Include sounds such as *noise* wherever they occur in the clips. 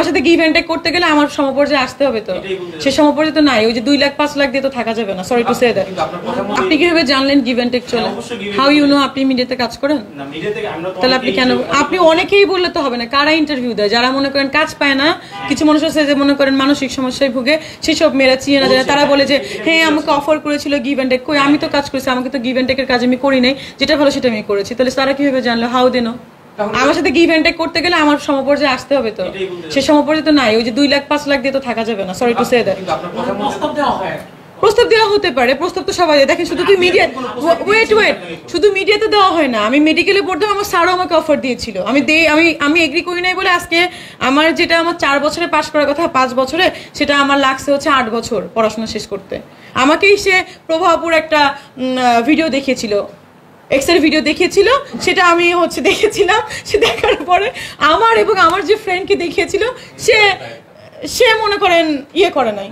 আমার সাথে give and take করতে গেলে আমার সমপর্যায়ে আসতে হবে তো। সে সমপর্যায়ে তো নাই ওই যে দুই লাখ পাঁচ লাখ দিয়ে তো থাকা যাবে না। সরি টু সে দ্যাট আপনি কীভাবে জানলেন গিভ অ্যান্ড টেক চলে? হ্যাঁ, হাউ ইউ নো আপনি মিডিয়াতে কাজ করেন? তাহলে আপনি কেন আপনি অনেকেই বললে তো হবে না। কারা ইন্টারভিউ দেয়? যারা মনে করেন কাজ পায় না কিছু মানুষ আছে যে মনে করেন মানসিক সমস্যায় ভুগে সেসব মেয়েরা চিনে না জানে তারা বলে যে হ্যাঁ আমাকে অফার করেছিল গিভ অ্যান্ড টেক কই আমি তো কাজ করেছি আমাকে তো গিভ অ্যান্ড টেকের কাজ আমি করি নাই। যেটা ভালো সেটা আমি করেছি। তাহলে তারা কীভাবে জানলো? হাউ দেনো আমার সাথে গিভ অ্যান্ড করতে গেলে আমার সমপর্যায়ে আসতে হবে তো। সে সমপর্যায়ে তো নাই ওই যে দুই লাখ পাঁচ লাখ দিয়ে তো থাকা যাবে না সরি টু সে দ্যাট কিন্তু আপনার কথা মতো প্রস্তাব দেওয়া প্রস্তাব দেওয়া হতে পারে প্রস্তাব তো সবাই দেখেন শুধু তুই মিডিয়া ওয়েট ওয়েট শুধু মিডিয়াতে দেওয়া হয় না আমি মেডিকেলে পড়তাম আমার স্যারও আমাকে অফার দিয়েছিল। আমি দে আমি আমি এগ্রি করি নাই বলে আজকে আমার যেটা আমার চার বছরে পাশ করার কথা পাঁচ বছরে সেটা আমার লাগছে হচ্ছে আট বছর পড়াশোনা শেষ করতে। আমাকেই সে প্রভাবপুর একটা ভিডিও দেখিয়েছিল। এক্সের ভিডিও দেখিয়েছিল, সেটা আমি হচ্ছে দেখেছিলাম, সে দেখার পরে আমার এবং আমার যে ফ্রেন্ডকে দেখিয়েছিল, সে সে মনে করেন ইয়ে করে নাই।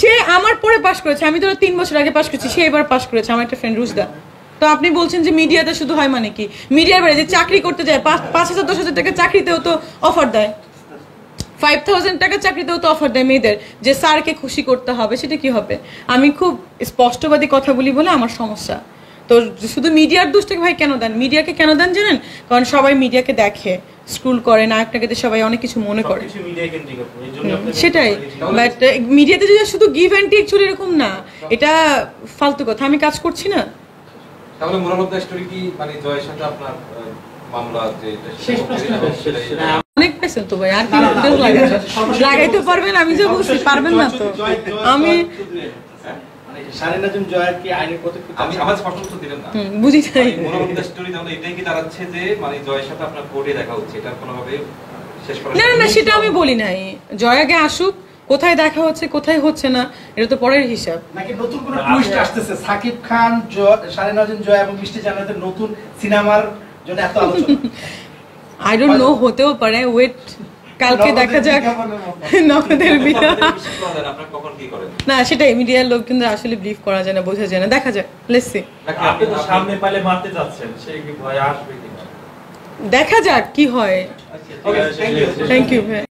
সে আমার পরে পাশ করেছে, আমি ধরো তিন বছর আগে পাশ করেছি, সে এবার পাশ করেছে, আমার একটা ফ্রেন্ড রুজদা তো আপনি বলছেন যে মিডিয়াতে শুধু হয় মানে কি? মিডিয়ার বাইরে যে চাকরি করতে যায়, পাঁচ হাজার, দশ হাজার টাকা চাকরিতেও তো অফার দেয়। ফাইভ থাউজেন্ড টাকা চাকরিতেও তো অফার দেয় মেয়েদের, যে স্যারকে খুশি করতে হবে, সেটা কি হবে? আমি খুব স্পষ্টবাদী কথা বলি বলে আমার সমস্যা। তো শুধু মিডিয়ার দোষটাকে ভাই কেন দেন মিডিয়াকে কেন দেন জানেন কারণ সবাই মিডিয়াকে দেখে স্ক্রুল করে নায়কটাকে সবাই অনেক কিছু মনে করে সেটাই বাট মিডিয়াতে যে শুধু গিভ অ্যান্ড টেক চলে এরকম না এটা ফালতু কথা আমি কাজ করছি না তাহলে মোরাল অফ দ্য স্টোরি কি মানে জয়ের সাথে আপনার মামলা যে শেষ প্রশ্ন। অনেক পেছেন তো ভাই আর কি লাগাইতে পারবেন আমি যে বলছি পারবেন না তো আমি মানে না। মানে জয়ের সাথে আপনার কোর্টে দেখা হচ্ছে এটা কোনোভাবে শেষ করা না না না সেটা আমি বলি নাই। জয় আগে আসুক কোথায় দেখা হচ্ছে কোথায় হচ্ছে না এটা তো পরের হিসাব। নাকি নতুন কোন টুইস্ট আসতেছে? সাকিব খান সারেনা জন জয় এবং মিষ্টি জান্নাতের নতুন সিনেমার জন্য এত আলোচনা। আই ডোন্ট নো হতেও পারে ওয়েট কালকে দেখা যাক। *laughs* নগদের বিয়ে। না, সেটা কখন কি করেন? না সেটাই মিডিয়ার লোক কিন্তু আসলে ব্রিফ করা যায় না বোঝা যায় না। দেখা যাক লেটস সি আপনি তো সামনে পালে মারতে যাচ্ছেন সেই কি ভয় আসবে কিনা? দেখা যাক কি হয়। আচ্ছা, থ্যাংক ইউ ভাই।